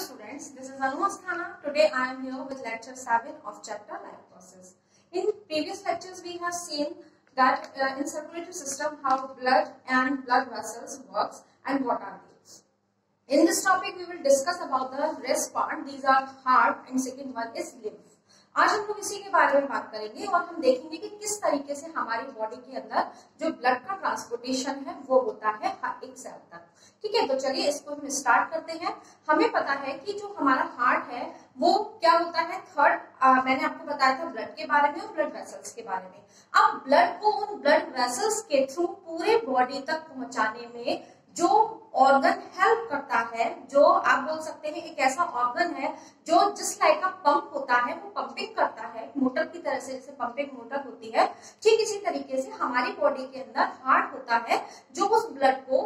students, this is Anu Asthana. Today I am here with lecture 7 of chapter life process. In previous lectures we have seen that uh, in circulatory system how blood and blood vessels works and what are these. In this topic we will discuss about the rest part. These are heart and second one is lymph. आज हम लोग इसी के बारे में बात करेंगे और हम देखेंगे कि किस तरीके से हमारी बॉडी के अंदर जो ब्लड का ट्रांसपोर्टेशन है, वो होता है हर एक सेल तक। ठीक है तो चलिए इसको हम स्टार्ट करते हैं। हमें पता है कि जो हमारा हार्ट है, वो क्या होता है? थर्ड मैंने आपको बताया था ब्लड के बारे में और ब्लड वेसल्स के बारे में। अब ब्लड को उन ब्लड वेसल्स के थ्रू पूरे बॉडी तक पहुँचाने में जो ऑर्गन हेल्प करता है, जो आप बोल सकते हैं एक ऐसा ऑर्गन है जो जिस लाइक का पंप होता है, वो पंपिंग करता है मोटर की तरह से जैसे पंपिंग मोटर होती है, ठीक इसी तरीके से हमारी बॉडी के अंदर हार्ट होता है, जो उस ब्लड को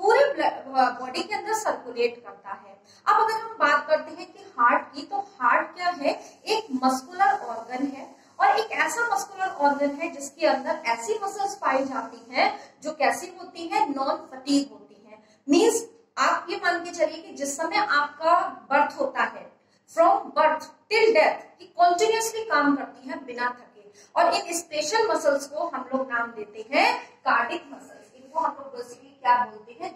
पूरे बॉडी के अंदर सर्कुलेट करता है। अब अगर हम बात करते हैं कि हार्ट की तो हार्ट क्या है? एक मस्कुलर ऑर्गन है और एक ऐसा मस्कुलर ऑर्गन है जिसके अंदर ऐसी मसल्स पाई जाती हैं, जो कैसी होती है? नॉन फटीग होती मीन्स आप ये मान के चलिए कि जिस समय आपका बर्थ होता है फ्रॉम बर्थ टिल डेथ की कॉन्टिन्यूसली काम करती है बिना थके। और इन स्पेशल मसल्स को हम लोग नाम देते हैं कार्डिक मसल्स इनको हम लोग क्या बोलते हैं?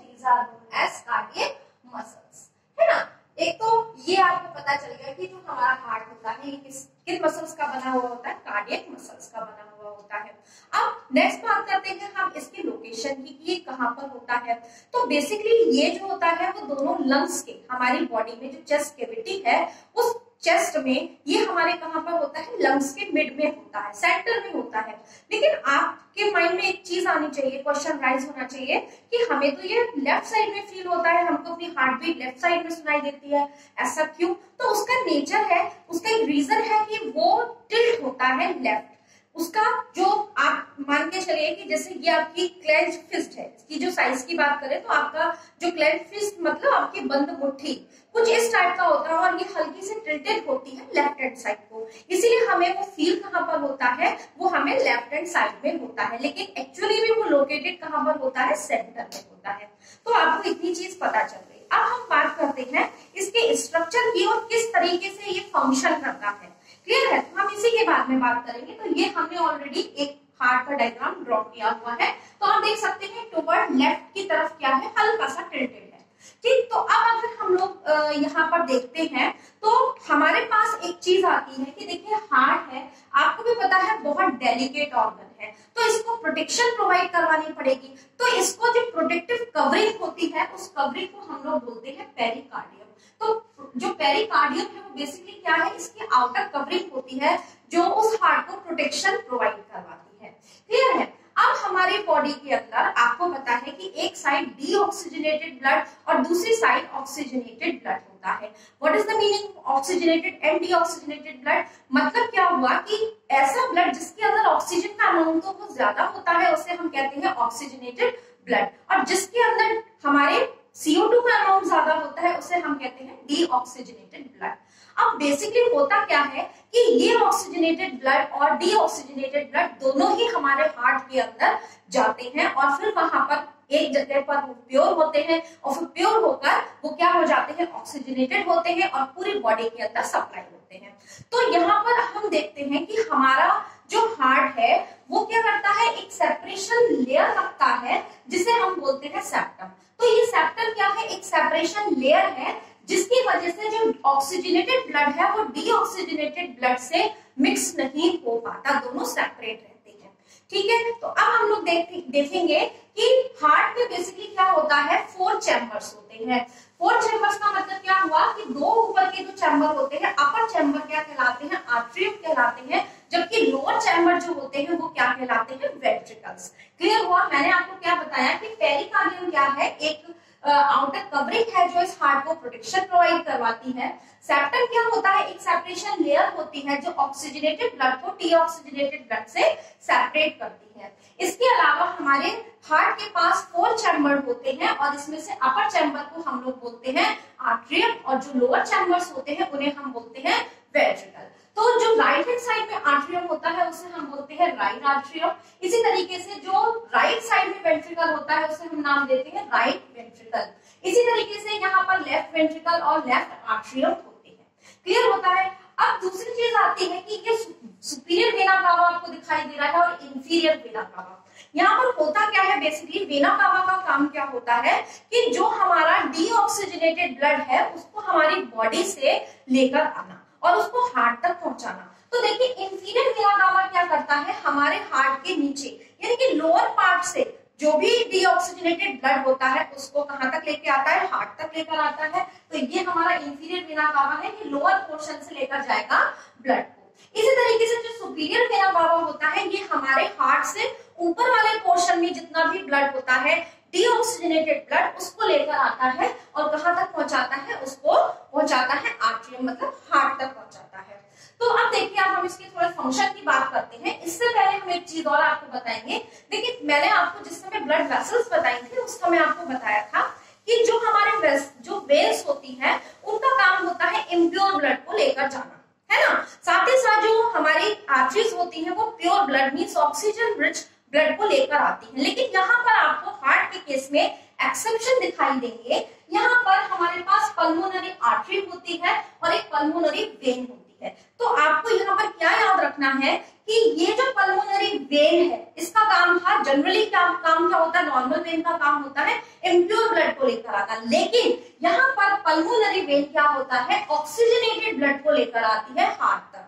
मसल्स है ना? एक तो ये आपको पता चल गया कि जो हमारा हार्ट होता है ये किस, किन मसल्स का बना हुआ होता है? कार्डियक मसल्स का बना हुआ होता है। अब नेक्स्ट बात करते हैं हम इसके लोकेशन की, ये कहाँ पर होता है? तो बेसिकली ये जो होता है, वो दोनों लंग्स के, हमारी बॉडी में जो चेस्ट केविटी है, उस चेस्ट में, ये हमारे कहाँ पर होता है? लंग्स के मिड में होता है सेंटर में होता है। लेकिन आपके माइंड में एक चीज़ आनी चाहिए क्वेश्चन राइज होना चाहिए कि हमें तो ये लेफ़्ट साइड में फील होता है, हमको अपनी हार्ट बीट लेफ़्ट साइड में सुनाई देती है। ऐसा क्यों? तो उसका नेचर है, उसका एक रीजन है कि वो टिल्ट होता है लेफ़्ट उसका जो आप मान के चलिए कि जैसे ये आपकी क्लेंज फिस्ट है, इसकी जो साइज़ की बात करें तो आपका जो क्लेंज फिस्ट मतलब आपकी बंद मुट्ठी, कुछ इस टाइप का होता है और ये हल्की से टिल्टेड होती है लेफ़्ट हैंड साइड को। इसीलिए हमें वो फील कहाँ पर होता है, वो हमें लेफ़्ट हैंड साइड में होता है, लेकिन एक्चुअली भी वो लोकेटेड कहाँ पर होता है सेंटर में होता है। तो आपको इतनी चीज़ पता चल गई। अब हम बात करते हैं इसके स्ट्रक्चर की और किस तरीके से ये फ़ंक्शन करता है। क्लियर है? तो हम इसी के बाद में बात करेंगे। तो ये हमने ऑलरेडी एक हार्ट का डायग्राम ड्रॉ किया हुआ है। तो आप देख सकते हैं टूवर्ड लेफ़्ट की तरफ़ क्या है? हल्का सा टिल्टेड है। ठीक? तो अब अगर हम लोग यहाँ पर देखते हैं तो हमारे पास एक चीज़ आती है कि देखिए हार्ट है। आपको भी पता है, बहुत डेलिकेट ऑर्गन है। तो इसको प्रोटेक्शन प्रोवाइड करवानी पड़ेगी। तो इसको जो प्रोटेक्टिव कवरिंग होती है, उस कवरिंग को हम लोग बोलते हैं पेरिकार्डियम तो जो पेरिकार्डियम है, वो बेसिकली क्या है? इसकी आउटर कवरिंग होती है, जो उस हार्ट को प्रोटेक्शन प्रोवाइड करवाती है। क्लियर है? अब हमारे बॉडी के अंदर आपको पता है कि एक साइड डीऑक्सीजनेटेड ब्लड और दूसरी साइड ऑक्सीजनेटेड ब्लड होता है। What is the meaning oxygenated and deoxygenated blood मतलब क्या हुआ कि ऐसा ब्लड जिसके अंदर ऑक्सीजन का अमाउंट तो बहुत ज़्यादा होता है, उसे हम कहते हैं ऑक्सीजनेटेड ब्लड और जिसके अंदर हमारे CO2 का अमाउंट ज़्यादा होता है, उसे हम कहते हैं डीऑक्सीजनेटेड ब्लड अब बेसिकली होता क्या है कि ये ऑक्सीजनेटेड ब्लड और डीऑक्सीजनेटेड ब्लड दोनों ही हमारे हार्ट के अंदर जाते हैं और फिर वहाँ पर एक जगह पर वो प्योर होते हैं और फिर प्योर होकर वो क्या हो जाते हैं ऑक्सीजनेटेड होते हैं और पूरी बॉडी के अंदर सप्लाई होते हैं। तो यहाँ पर हम देखते हैं कि हमारा जो हार्ट है, वो क्या करता है, एक सेपरेशन लेयर रखता है, जिसे हम बोलते हैं सेप्टम तो ये सेप्टम क्या है? एक सेपरेशन लेयर है जिसकी वजह से जो ऑक्सीजनेटेड ब्लड है वो डीऑक्सीजनेटेड ब्लड से मिक्स नहीं हो पाता। दोनों सेपरेट रहते हैं। ठीक है? तो अब हम लोग देख, देखेंगे कि हार्ट में बेसिकली क्या होता है? फोर चैम्बर्स होते हैं। फोर चैम्बर्स का मतलब क्या हुआ? कि दो ऊपर के जो चैम्बर होते हैं अपर चैम्बर क्या कहलाते हैं? आर्ट्रियम कहलाते हैं। जबकि लोअर चैम्बर जो होते हैं, वो क्या कहलाते हैं? वेंट्रिकल्स क्लियर हुआ? मैंने आपको क्या बताया कि पेरिकार्डियम क्या है? एक आउटर कवरिंग है जो इस हार्ट को प्रोटेक्शन प्रोवाइड करवाती है। सेप्टम क्या होता है? एक सेपरेशन लेयर होती है जो ऑक्सीजनेटेड ब्लड को डीऑक्सीजनेटेड ब्लड से सेपरेट करती है। इसके अलावा हमारे हार्ट के पास फोर चैम्बर होते हैं और इसमें से अपर चैम्बर को हम लोग बोलते हैं आर्ट्रियम और जो लोअर चैम्बर्स होते हैं, उन्हें हम बोलते हैं वेंट्रिकल तो जो राइट हैंड साइड में आर्ट्रियम होता है, उसे हम बोलते हैं राइट आर्ट्रियम इसी तरीके से जो राइट साइड में वेंट्रिकल होता है, उसे हम नाम देते हैं राइट वेंट्रिकल इसी तरीके से यहाँ पर लेफ़्ट वेंट्रिकल और लेफ़्ट आर्ट्रियम होते हैं. क्लियर होता है? अब दूसरी चीज़ आती है कि ये सुपीरियर वेना कावा आपको दिखाई दे रहा है और इंफीरियर वेना कावा यहाँ पर होता क्या है? बेसिकली वेना कावा का काम क्या होता है कि जो हमारा डीऑक्सीजनेटेड ब्लड है, उसको हमारी बॉडी से लेकर आना। और उसको हार्ट तक पहुंचाना। तो देखिए इंफीरियर वेना कावा क्या करता है? हमारे हार्ट के नीचे, यानी कि लोअर पार्ट से जो भी डीऑक्सीजनेटेड ब्लड होता है, उसको कहाँ तक लेके आता है? हार्ट तक लेकर आता है। तो ये हमारा इंफीरियर वेना कावा है कि लोअर पोर्शन से लेकर जाएगा ब्लड को। इसी तरीके से जो सुपीरियर वेना कावा होता है, ये हमारे हार्ट से ऊपर वाले पोर्शन में जितना भी ब्लड होता है डीऑक्सीजनेटेड ब्लड उसको लेकर आता है और कहाँ तक पहुंचाता है? उसको पहुंचाता है आर्ट्रियम मतलब हार्ट तक पहुंचाता है। तो अब देखिए, अब हम इसके थोड़े फ़ंक्शन की बात करते हैं। इससे पहले हम एक चीज़ और आपको बताएँगे। देखिए, मैंने आपको जिस समय ब्लड वेसल्स बताई थी, उस समय आपको बताया था कि जो हमारे जो वेन्स होती है, उनका काम होता है इम्प्योर ब्लड को लेकर जाना, है ना? साथ ही साथ जो हमारी आर्टरीज होती है, वो pure blood means oxygen rich blood को लेकर आती है। लेकिन यहाँ पर आपको हार्ट के केस में एक्सेप्शन दिखाई देंगे। यहाँ पर हमारे पास पल्मोनरी आर्टरी होती है और एक पल्मोनरी वेन होती है। तो आपको यहाँ पर क्या याद रखना है कि ये जो पल्मोनरी वेन है, इसका काम था जनरली क्या काम क्या होता है? नॉर्मल वेन का काम होता है इम्प्योर ब्लड को लेकर आता है। लेकिन यहाँ पर पल्मोनरी वेन क्या होता है? ऑक्सीजनेटेड ब्लड को लेकर आती है हार्ट तक।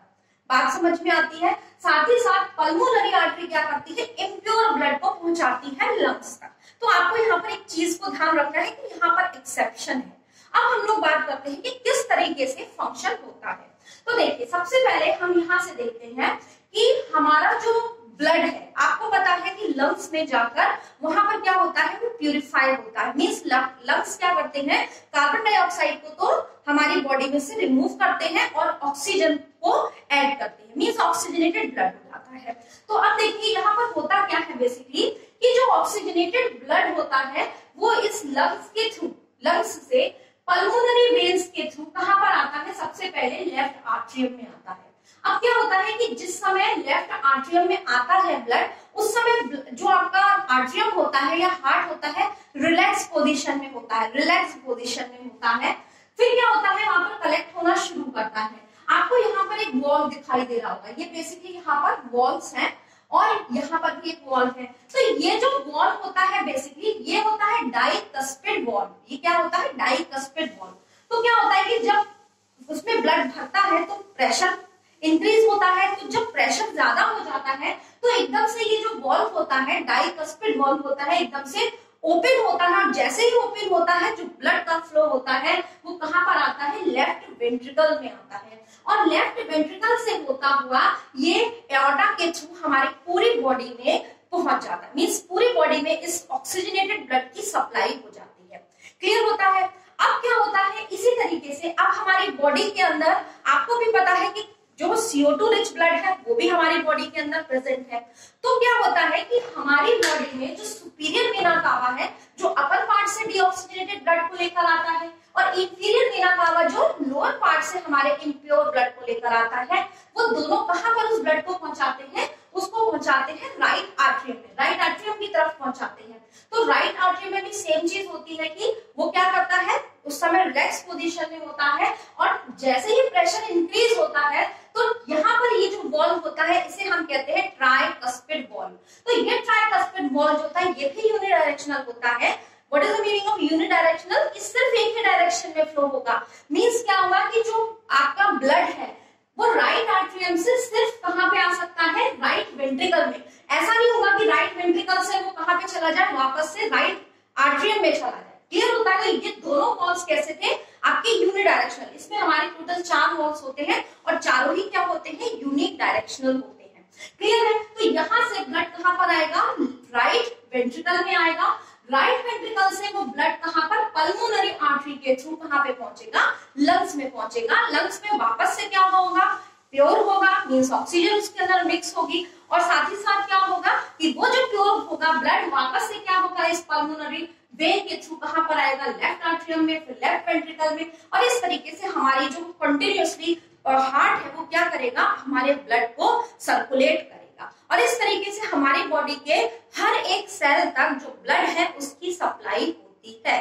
बात समझ में आती है? साथ ही साथ पल्मोनरी आर्टरी क्या करती है? इम्प्योर ब्लड को पहुंचाती है लंग्स तक। तो आपको यहाँ पर एक चीज़ को ध्यान रखना है कि यहाँ पर एक्सेप्शन है। अब हम लोग बात करते हैं कि किस तरीके से फ़ंक्शन होता है। तो देखिए, सबसे पहले हम यहाँ से देखते हैं कि हमारा जो ब्लड है, आपको पता है कि लंग्स में जाकर वहाँ पर क्या होता है? वो प्यूरिफाई होता है। मीन्स लंग्स क्या करते हैं? कार्बन डाइऑक्साइड को तो हमारी बॉडी में से रिमूव करते हैं और ऑक्सीजन को ऐड करते हैं। मीन्स ऑक्सीजनेटेड ब्लड हो जाता है। तो अब देखिए, यहाँ पर होता क्या है बेसिकली कि जो ऑक्सीजनेटेड ब्लड होता है, वो इस लंग्स के थ्रू लंग्स से पल्मोनरी वेन्स के थ्रू कहाँ पर आता है? सबसे पहले लेफ़्ट आर्ट्रियम में आता है। अब क्या होता है कि जिस समय लेफ़्ट आर्ट्रियम में आता है ब्लड उस समय जो आपका आर्ट्रियम होता है या हार्ट होता है रिलैक्स पोजीशन में होता है। रिलैक्स पोजीशन में होता है। फिर क्या होता है? वहाँ पर कलेक्ट होना शुरू करता है। आपको यहाँ पर एक वॉल दिखाई दे रहा होगा। ये बेसिकली यहाँ पर वॉल्स हैं और यहाँ पर भी एक वॉल है। तो ये जो वॉल होता है बेसिकली ये होता है डाई कस्पेड वॉल ये क्या होता है? डाई कस्पेड वॉल तो क्या होता है कि जब उसमें ब्लड भरता है तो प्रेशर इंक्रीज होता है। तो जब प्रेशर ज़्यादा हो जाता है तो एकदम से ये जो वॉल्व होता है डाई कस्पिड वॉल्व होता है, एकदम से ओपन होता है जैसे ही ओपन होता है, जो ब्लड का फ्लो होता है, वो कहाँ पर आता है? लेफ़्ट वेंट्रिकल में आता है। और लेफ़्ट वेंट्रिकल से होता हुआ, ये एओर्टा के थ्रू हमारी पूरी बॉडी में पहुँच जाता है। मीन्स पूरी बॉडी में इस ऑक्सीजनेटेड ब्लड की सप्लाई हो जाती है। क्लियर होता है? अब क्या होता है? इसी तरीके से अब हमारी बॉडी के अंदर, आपको भी पता है कि जो CO2 रिच ब्लड है, वो भी हमारी बॉडी के अंदर प्रेजेंट है। तो क्या होता है कि हमारी बॉडी में जो सुपीरियर वेना कावा है, जो अपर पार्ट से डीऑक्सीजनेटेड ब्लड को लेकर आता है, और इंफीरियर मीना कावा जो लोअर पार्ट से हमारे इम्प्योर ब्लड को लेकर आता है, वो दोनों कहाँ पर उस ब्लड को पहुंचाते हैं? उसको पहुंचाते हैं राइट आर्ट्रियम में। राइट आर्ट्रियम की तरफ़ पहुंचाते हैं। तो राइट आर्ट्रियम में भी सेम चीज़ होती है कि वो क्या करता है? उस समय रिलैक्स पोजीशन में होता है और जैसे ही प्रेशर इंक्रीज होता है तो यहाँ पर ये जो वॉल्व होता है, इसे हम कहते हैं ट्राई कस्पिड वॉल्व तो ये ट्राई कस्पिड वॉल्व जो होता है ये भी यूनिडायरेक्शनल होता है। What is the meaning of unidirectional सिर्फ़ एक ही डायरेक्शन में फ्लो होगा मींस क्या होगा कि जो आपका ब्लड है वो राइट आर्ट्रियम से सिर्फ़ कहाँ पे आ सकता है राइट वेंट्रिकल में ऐसा नहीं होगा कि राइट वेंट्रिकल से वो कहाँ पे चला जाए वापस से राइट आर्ट्रियम में चला जाए क्लियर होता है ये दोनों वॉल्स कैसे थे आपके यूनिडायरेक्शनल इसमें हमारे टोटल चार वॉल्स होते हैं और चारों ही क्या होते हैं यूनिक डायरेक्शनल होते हैं क्लियर है तो यहाँ से ब्लड कहाँ पर आएगा राइट वेंट्रिकल में आएगा राइट वेंट्रिकल से वो ब्लड कहाँ पर पल्मोनरी आर्टरी के थ्रू कहाँ पे पहुंचेगा लंग्स में पहुंचेगा लंग्स में वापस से क्या होगा? प्योर होगा मीन्स ऑक्सीजन उसके अंदर मिक्स होगी। और साथ ही साथ क्या होगा कि वो जो प्योर होगा ब्लड वापस से क्या होगा इस पल्मोनरी वेन के थ्रू कहाँ पर आएगा? लेफ़्ट आर्ट्रियम में, फिर लेफ़्ट वेंट्रिकल में। और इस तरीके से हमारी जो कंटिन्यूसली हार्ट है, वो क्या करेगा? हमारे ब्लड को सर्कुलेट करेगा। और इस तरीके से हमारी बॉडी के हर एक सेल तक जो ब्लड है, उसकी सप्लाई होती है।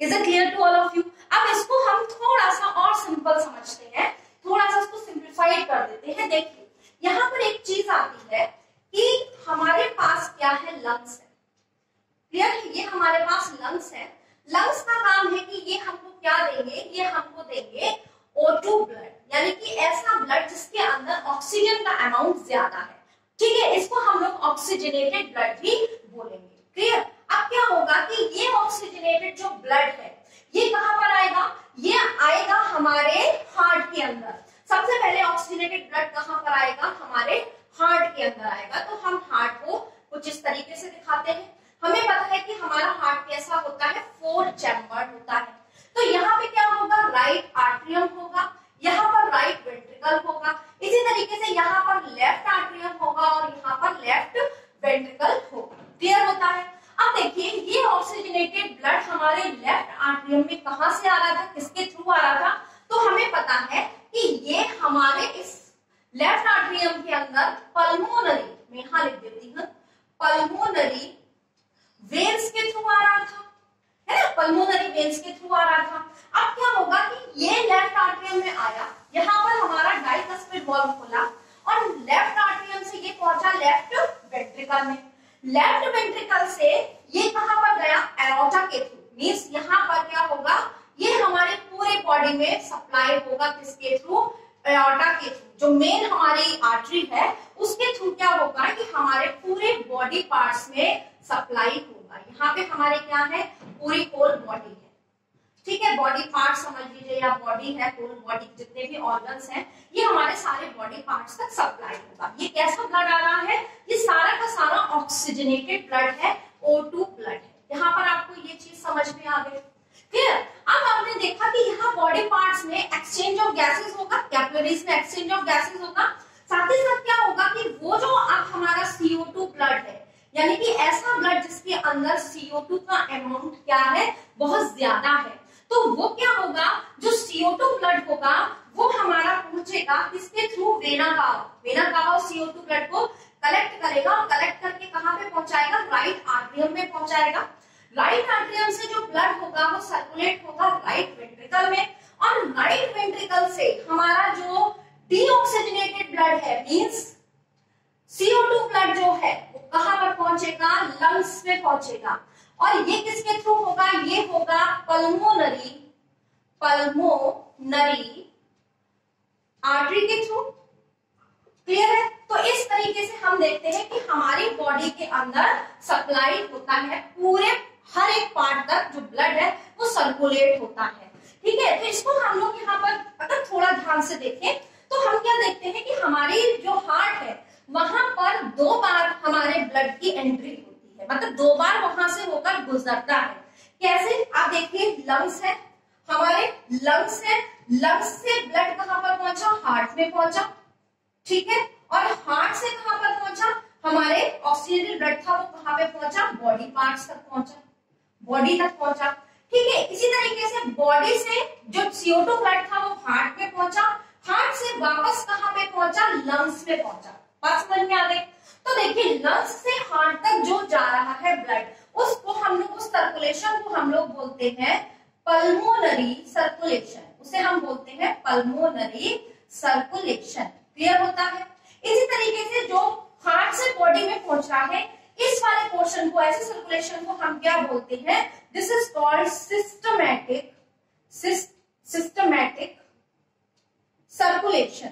Is it clear to all of you अब इसको हम थोड़ा सा और सिंपल समझते हैं। थोड़ा सा इसको सिंप्लीफाई कर देते हैं। देखिए, यहाँ पर एक चीज़ आती है कि हमारे पास क्या है? लंग्स है। क्लियर है? ये हमारे पास लंग्स है। लंग्स का काम है कि ये हमको क्या देंगे? ये हमको देंगे O2 ब्लड यानी कि ऐसा ब्लड जिसके अंदर ऑक्सीजन का अमाउंट ज़्यादा है। ठीक है, इसको हम लोग ऑक्सीजनेटेड ब्लड भी बोलेंगे क्लियर अब क्या होगा कि ये ऑक्सीजनेटेड जो ब्लड है ये कहाँ पर आएगा ये आएगा हमारे हार्ट के अंदर सबसे पहले ऑक्सीजनेटेड ब्लड कहाँ पर आएगा हमारे हार्ट के अंदर आएगा तो हम हार्ट को कुछ इस तरीके से दिखाते हैं हमें पता है कि हमारा हार्ट कैसा होता है फोर चैम्बर्ड होता है तो यहाँ पे क्या होगा राइट आर्ट्रियम होगा यहाँ पर राइट वेंट्रिकल होगा इसी तरीके से यहाँ पर लेफ़्ट आर्ट्रियम होगा और यहाँ पर लेफ़्ट वेंट्रिकल होगा क्लियर होता है अब देखिए, ये ऑक्सीजनेटेड ब्लड हमारे लेफ़्ट आर्ट्रियम में कहा से आ रहा था, किसके थ्रू आ रहा था? तो हमें पता है कि ये हमारे इस लेफ़्ट आर्ट्रियम के अंदर पल्मोनरी में यहाँ लिख देती हूँ पल्मोनरी वेन्स के थ्रू आ रहा था, है ना? पल्मोनरी वेन्स के थ्रू आ रहा था। अब क्या होगा कि ये लेफ़्ट आर्ट्रियम में आया, यहाँ पर हमारा डाइकस्पिड वॉल्व खुला और लेफ़्ट आर्ट्रियम से ये पहुँचा लेफ़्ट वेंट्रिकल में। लेफ़्ट वेंट्रिकल से ये कहाँ पर गया? एरोटा के थ्रू मीन्स यहाँ पर क्या होगा? ये हमारे पूरे बॉडी में सप्लाई होगा किसके थ्रू एरोटा के थ्रू जो मेन हमारी आर्टरी है, उसके थ्रू क्या होगा कि हमारे पूरे बॉडी पार्ट्स में सप्लाई होगा। यहाँ पे हमारे क्या है? पूरी होल बॉडी ठीक है बॉडी पार्ट समझ लीजिए या बॉडी है होल बॉडी जितने भी ऑर्गन्स हैं, ये हमारे सारे बॉडी पार्ट्स तक सप्लाई होगा। ये कैसा ब्लड आ रहा है? ये सारा का सारा ऑक्सीजनेटेड ब्लड है O2 ब्लड है। यहाँ पर आपको ये चीज़ समझ में आ गई। क्लियर अब आपने देखा कि यहाँ बॉडी पार्ट्स में एक्सचेंज ऑफ़ गैसेस होगा कैपिलरीज में एक्सचेंज ऑफ़ गैसेस होगा। साथ ही साथ क्या होगा कि वो जो अब हमारा CO2 ब्लड है, यानी कि ऐसा ब्लड जिसके अंदर CO2 का अमाउंट क्या है? बहुत ज़्यादा है। तो वो क्या होगा? जो CO2 ब्लड होगा, वो हमारा पहुंचेगा किसके through vena cava vena cava CO2 blood को कलेक्ट करेगा और कलेक्ट करके कहाँ पे पहुंचाएगा? राइट आर्ट्रियम में पहुंचाएगा। राइट आर्ट्रियम से जो ब्लड होगा, वो सर्कुलेट होगा राइट वेंट्रिकल में। और राइट वेंट्रिकल से हमारा जो डीऑक्सीजनेटेड ब्लड है मींस CO2 ब्लड जो है, वो कहाँ पर पहुंचेगा? लंग्स में पहुंचेगा। और ये किसके थ्रू होगा? ये होगा पल्मोनरी पल्मोनरी आर्टरी के थ्रू। क्लियर है? तो इस तरीके से हम देखते हैं कि हमारी बॉडी के अंदर सप्लाई होता है। पूरे हर एक पार्ट तक जो ब्लड है, वो सर्कुलेट होता है। ठीक है? तो इसको हम लोग यहाँ पर अगर थोड़ा ध्यान से देखें तो हम क्या देखते हैं कि हमारी जो हार्ट है, वहाँ पर दो बार हमारे ब्लड की एंट्री है मतलब दो बार वहाँ से होकर गुजरता है। कैसे? आप देखिए लंग्स है। हमारे लंग्स है। लंग्स से ब्लड कहाँ पर पहुँचा? हार्ट में पहुँचा। ठीक है? और हार्ट से कहाँ पर पहुँचा? हमारे ऑक्सीजन ब्लड था, वो कहाँ पे पहुँचा? बॉडी पार्ट्स तक पहुँचा। बॉडी तक पहुँचा। ठीक है? इसी तरीके से बॉडी से जो CO2 ब्लड था, वो हार्ट में पहुँचा। हार्ट से वापस कहाँ पे पहुँचा? लंग्स में पहुँचा। बात समझ में आ गई? तो देखिए लंग्स से हार्ट तक जो जा रहा है ब्लड उसको हम लोग, उस सर्कुलेशन को हम लोग बोलते हैं पल्मोनरी सर्कुलेशन उसे हम बोलते हैं पल्मोनरी सर्कुलेशन क्लियर होता है? इसी तरीके से जो हार्ट से बॉडी में पहुँच रहा है, इस वाले पोर्शन को, ऐसे सर्कुलेशन को हम क्या बोलते हैं? This is called systematic systematic circulation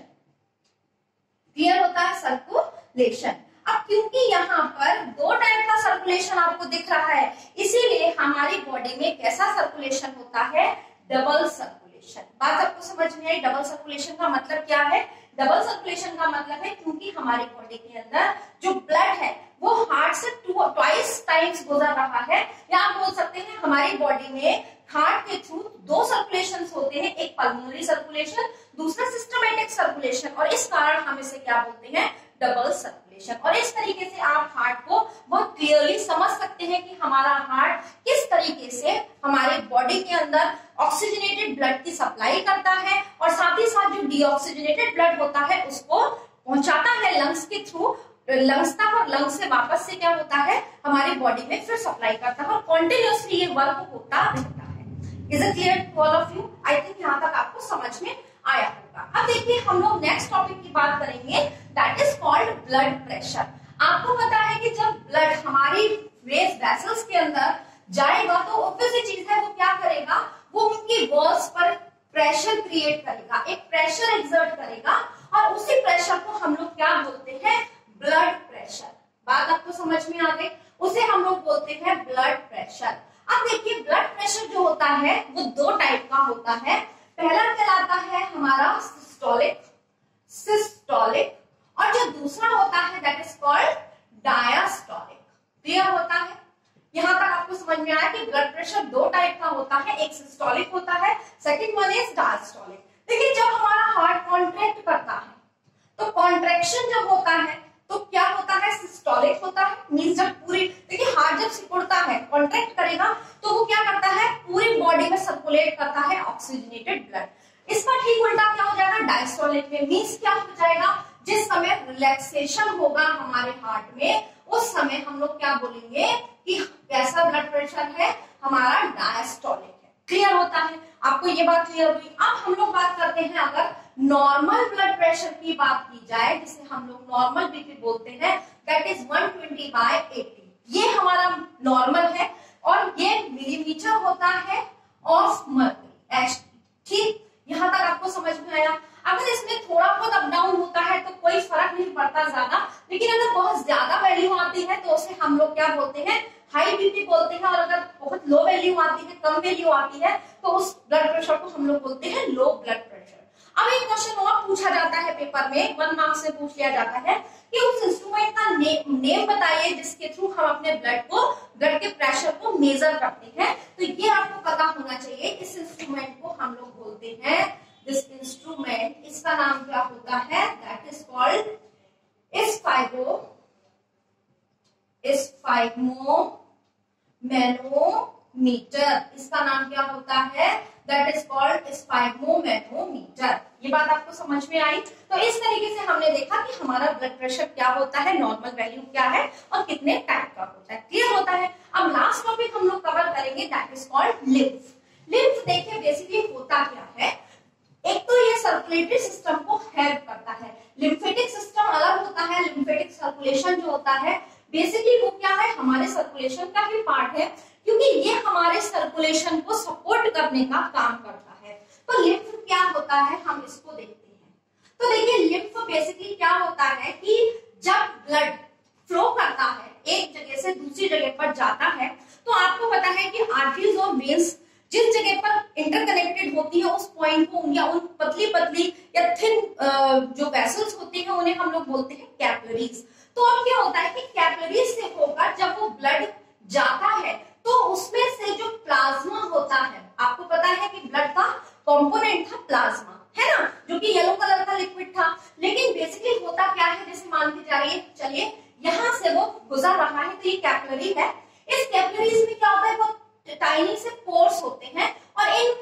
clear होता है सर्कुलेशन अब क्योंकि यहाँ पर दो टाइप का सर्कुलेशन आपको दिख रहा है, इसीलिए हमारी बॉडी में कैसा सर्कुलेशन होता है? डबल सर्कुलेशन बात आपको समझ में आई? डबल सर्कुलेशन का मतलब क्या है? डबल सर्कुलेशन का मतलब है क्योंकि हमारी बॉडी के अंदर जो ब्लड है, वो हार्ट से टू ट्वाइस टाइम्स गुजर रहा है। या आप बोल सकते हैं हमारी बॉडी में हार्ट के थ्रू दो सर्कुलेशन होते हैं, एक पल्मोनरी सर्कुलेशन दूसरा सिस्टमेटिक सर्कुलेशन और इस कारण हम इसे क्या बोलते हैं? डबल सर्कुलेशन और इस तरीके से आप हार्ट को बहुत क्लियरली समझ सकते हैं कि हमारा हार्ट किस तरीके से हमारे बॉडी के अंदर ऑक्सीजनेटेड ब्लड की सप्लाई करता है और साथ ही साथ जो डीऑक्सीजनेटेड ब्लड होता है उसको पहुंचाता है लंग्स के थ्रू लंग्स तक और लंग्स से वापस से क्या होता है? हमारे बॉडी में फिर सप्लाई करता है और कॉन्टिन्यूसली ये वर्क होता रहता है। Is it clear to all of you I think यहाँ तक आपको समझ में आया होगा अब देखिए हम लोग नेक्स्ट टॉपिक की बात करेंगे that is called blood pressure आपको पता है कि जब ब्लड हमारी वेस वेसल्स के अंदर जाएगा तो ऑब्वियसली चीज़ है वो क्या करेगा वो उनकी वॉल्स पर प्रेशर क्रिएट करेगा एक प्रेशर एक्सर्ट करेगा और उसी प्रेशर को हम लोग क्या बोलते हैं ब्लड प्रेशर बात आपको समझ में आ गई उसे हम लोग बोलते हैं ब्लड प्रेशर अब देखिए ब्लड प्रेशर जो होता है वो दो टाइप का होता है पहला कहलाता है हमारा सिस्टोलिक सिस्टोलिक और जो दूसरा होता है that is called diastolic clear होता है यहाँ तक आपको समझ में आया कि ब्लड प्रेशर दो टाइप का होता है, एक सिस्टोलिक होता है सेकंड वन इज़ डायस्टोलिक देखिए, जब हमारा हार्ट कॉन्ट्रैक्ट करता है तो कॉन्ट्रेक्शन जब होता है तो क्या होता है? सिस्टोलिक होता है मीन्स जब पूरी, देखिए हार्ट जब सिकुड़ता है कॉन्ट्रैक्ट करेगा तो वो क्या करता है? पूरी बॉडी में सर्कुलेट करता है ऑक्सीजनेटेड ब्लड इसका ठीक उल्टा क्या हो जाएगा? डायस्टोलिक में मीन्स क्या हो जाएगा? जिस समय रिलैक्सेशन होगा हमारे हार्ट में, उस समय हम लोग क्या बोलेंगे कि कैसा ब्लड प्रेशर है हमारा डायस्टोलिक है। क्लियर होता है? आपको ये बात क्लियर हुई। अब हम लोग बात करते हैं अगर नॉर्मल ब्लड प्रेशर की बात की जाए, जिसे हम लोग नॉर्मल बीपी बोलते हैं दैट इज़ 120 बाय एटी ये हमारा नॉर्मल है और ये मिलीमीटर होता है ऑफ़ मर्करी एच ठीक यहाँ तक आपको समझ में आया अगर इसमें थोड़ा बहुत अप डाउन होता है तो कोई फ़र्क नहीं पड़ता ज़्यादा लेकिन अगर बहुत ज़्यादा वैल्यू आती है तो उसे हम लोग क्या बोलते हैं हाई बीपी बोलते हैं और अगर बहुत लो वैल्यू आती है कम वैल्यू आती है? तो उस ब्लड प्रेशर को हम लोग बोलते हैं लो ब्लड प्रेशर अब एक क्वेश्चन और पूछा जाता है पेपर में वन मार्क्स से पूछ लिया जाता है कि उस इंस्ट्रूमेंट का ने, नेम बताइए जिसके थ्रू हम अपने ब्लड को ब्लड के प्रेशर को मेजर करते हैं। तो ये आपको पता होना चाहिए इस इंस्ट्रूमेंट को हम लोग बोलते हैं दिस इंस्ट्रूमेंट इसका नाम क्या होता है? दैट इज़ कॉल्ड इस फाइबो इस फाइमो मैनोमीटर इसका नाम क्या होता है? दैट इज़ कॉल्ड स्पाइगमोमैनोमीटर ये बात आपको समझ में आई? तो इस तरीके से हमने देखा कि हमारा ब्लड प्रेशर क्या होता है? नॉर्मल वैल्यू क्या है? और कितने टाइप का होता है? क्लियर होता है? अब लास्ट टॉपिक हम लोग कवर करेंगे that is called lymph lymph देखिए बेसिकली होता क्या है? एक तो ये सर्कुलेटरी सिस्टम को हेल्प करता है। लिम्फेटिक सिस्टम अलग होता है लिम्फेटिक सर्कुलेशन जो होता है। बेसिकली वो क्या है? हमारे सर्कुलेशन का ही पार्ट है। क्योंकि ये हमारे सर्कुलेशन को सपोर्ट करने का काम करता है। तो लिम्फ क्या होता है, हम इसको देखते हैं। तो देखिए लिम्फ बेसिकली क्या होता है कि जब ब्लड फ्लो करता है, एक जगह से दूसरी जगह पर जाता है तो आपको पता है कि आर्टरीज और वेन्स जिस जगह पर इंटरकनेक्टेड होती है, उस पॉइंट को या उन पतली पतली या थिन जो वेसल्स होती है, उन्हें हम लोग बोलते हैं कैपलरीज तो अब क्या होता है कि कैपलरीज से होकर जब वो ब्लड जाता है तो उसमें से जो प्लाज्मा होता है, आपको पता है कि ब्लड का कंपोनेंट था प्लाज्मा, है ना? जो कि येलो कलर का लिक्विड था। लेकिन बेसिकली होता क्या है, जैसे मान के जाइए चलिए, यहाँ से वो गुजर रहा है तो ये कैपलरी है। इस कैपलरीज में क्या होता है, वो टाइनी से पोर्स होते हैं, और इन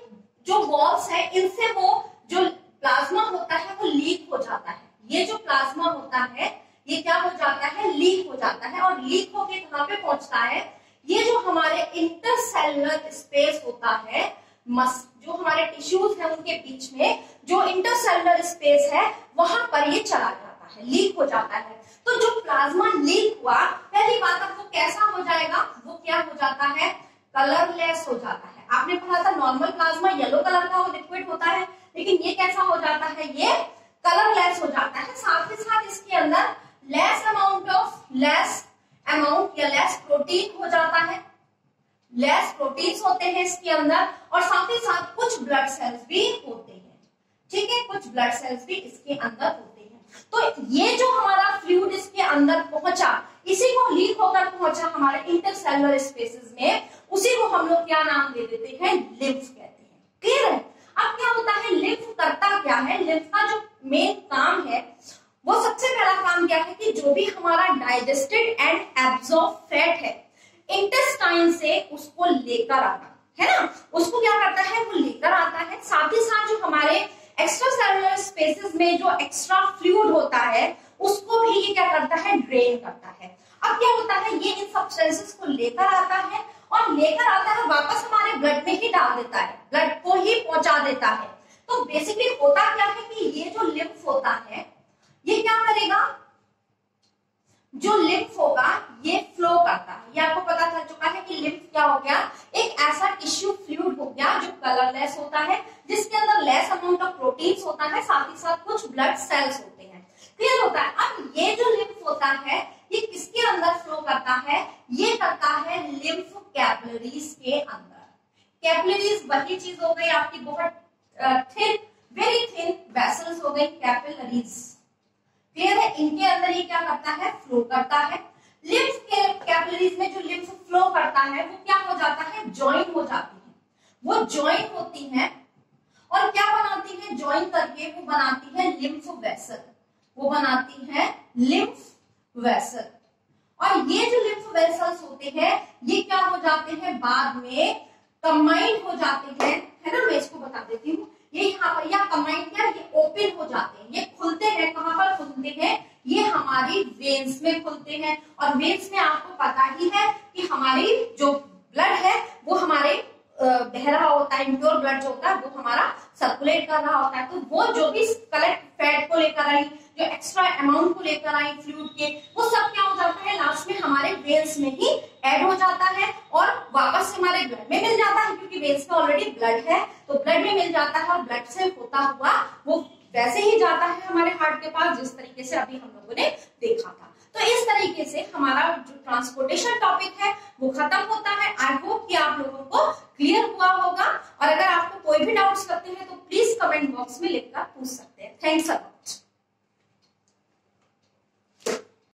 जो वॉल्स है, इनसे वो जो प्लाज्मा होता है, वो लीक हो जाता है। ये जो प्लाज्मा होता है, ये क्या हो जाता है लीक हो जाता है, और लीक होके कहाँ पे पहुँचता है ये जो हमारे इंटरसेलुलर स्पेस होता है, मस, जो हमारे टिश्यूज है उनके बीच में, जो इंटरसेलुलर स्पेस है, वहाँ पर ये चला जाता है लीक हो जाता है। तो जो प्लाज्मा लीक हुआ, पहली बात अब वो कैसा हो जाएगा, वो क्या हो जाता है? कलरलेस हो जाता है। आपने पढ़ा था नॉर्मल प्लाज्मा येलो कलर का वो लिक्विड होता है, लेकिन ये कैसा हो जाता है, ये कलरलेस हो जाता है। साथ ही साथ इसके अंदर less amount of less amount या लेस प्रोटीन हो जाता है। लेस प्रोटीन्स होते हैं इसके अंदर, और साथ ही साथ कुछ ब्लड सेल्स भी होते हैं। ठीक है? कुछ ब्लड सेल्स भी इसके अंदर होते हैं। तो ये जो हमारा फ्लूड इसके अंदर पहुँचा, इसी को लीक होकर पहुँचा हमारे इंटरसेलुलर स्पेसेस में, उसी को हम लोग क्या नाम दे देते हैं? लिम्फ कहते हैं। क्लियर है? अब क्या होता है? लिम्फ करता क्या है? लिम्फ का जो मेन काम है, वो सबसे पहला काम क्या है कि जो भी हमारा डाइजेस्टेड एंड एब्जॉर्ब फैट है इंटेस्टाइन से उसको लेकर आता है ना? उसको क्या करता है? वो लेकर आता है। साथ ही साथ जो हमारे एक्स्ट्रा सेलुलर स्पेसेस में जो एक्स्ट्रा फ्लूड होता है, उसको भी ये क्या करता है? ड्रेन करता है। अब क्या होता है? ये इन सब्सटेंसेस को लेकर आता है और लेकर आता है, वापस हमारे ब्लड में ही डाल देता है। ब्लड को ही पहुँचा देता है। तो बेसिकली होता क्या है कि ये जो लिम्फ होता है, ये क्या करेगा? जो लिम्फ होगा, ये फ्लो करता है। ये आपको पता चल चुका है कि लिम्फ क्या हो गया? एक ऐसा टिश्यू फ्लूइड हो गया जो कलरलेस होता है, जिसके अंदर लेस अमाउंट ऑफ़ प्रोटीन्स होता है, साथ ही साथ कुछ ब्लड सेल्स होते हैं। क्लियर होता है? अब ये जो लिम्फ होता है, ये किसके अंदर फ्लो करता है? ये करता है लिम्फ कैपलरीज के अंदर। कैपलरीज वही चीज़ हो गई आपकी बहुत थिन वेरी थिन वेसल्स हो गई कैपिलरीज क्लियर है? इनके अंदर ये क्या करता है? फ्लो करता है। लिम्फ के कैपिलरीज में जो लिम्फ फ्लो करता है, वो क्या हो जाता है? ज्वाइन हो जाती है। वो ज्वाइन होती है और क्या बनाती है? ज्वाइन करके वो बनाती है लिम्फ वेसल वो बनाती है लिम्फ वेसल और ये जो लिम्फ वेसल्स होते हैं, ये क्या हो जाते हैं? बाद में कंबाइंड हो जाते हैं। है ना? मैं इसको बता देती हूँ। ये यहाँ पर या कंबाइन क्या, ये ओपन हो जाते हैं, ये खुलते हैं, कहाँ पर खुलते हैं? ये हमारी वेन्स में खुलते हैं। और वेन्स में आपको पता ही है कि हमारी जो ब्लड है, वो हमारे बह रहा होता है इम्प्योर ब्लड जो होता है, वो हमारा सर्कुलेट कर रहा होता है। तो वो जो भी कलेक्ट फैट को लेकर आई जो एक्स्ट्रा अमाउंट को लेकर आए फ्लूड के, वो सब क्या हो जाता है? लास्ट में हमारे वेल्स में ही एड हो जाता है और वापस हमारे ब्लड में मिल जाता है, क्योंकि वेल्स में ऑलरेडी ब्लड है। तो ब्लड में मिल जाता है और ब्लड से होता हुआ वो वैसे ही जाता है हमारे हार्ट के पास, जिस तरीके से अभी हम लोगों ने देखा था। तो इस तरीके से हमारा जो ट्रांसपोर्टेशन टॉपिक है, वो खत्म होता है। आई होप कि आप लोगों को क्लियर हुआ होगा। और अगर आपको कोई भी डाउट्स करते हैं तो प्लीज़ कमेंट बॉक्स में लिखकर पूछ सकते हैं। Thanks a